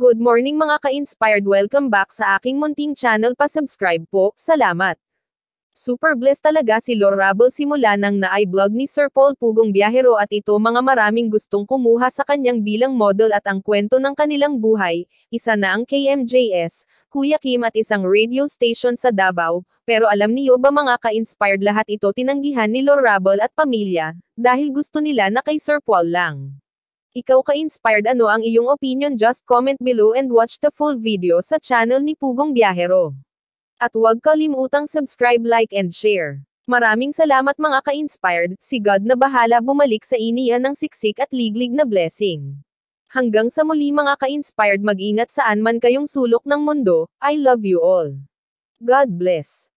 Good morning mga ka-inspired. Welcome back sa aking munting channel. Pa-subscribe po, salamat. Super blessed talaga si Lorable simula nang na-vlog ni Sir Paul Pugong Biyahero at ito mga maraming gustong kumuha sa kanyang bilang model at ang kwento ng kanilang buhay, isa na ang KMJS, Kuya Kim at isang radio station sa Davao, pero alam niyo ba mga ka-inspired lahat ito tinanggihan ni Lorable at pamilya, dahil gusto nila na kay Sir Paul lang. Ikaw ka-inspired ano ang iyong opinion just comment below and watch the full video sa channel ni Pugong Biyahero. At huwag kalimutang subscribe like and share. Maraming salamat mga ka-inspired, si God na bahala bumalik sa iniyan ng siksik at liglig na blessing. Hanggang sa muli mga ka-inspired mag-ingat saan man kayong sulok ng mundo, I love you all. God bless.